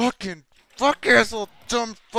Fucking fuck asshole dumb fuck.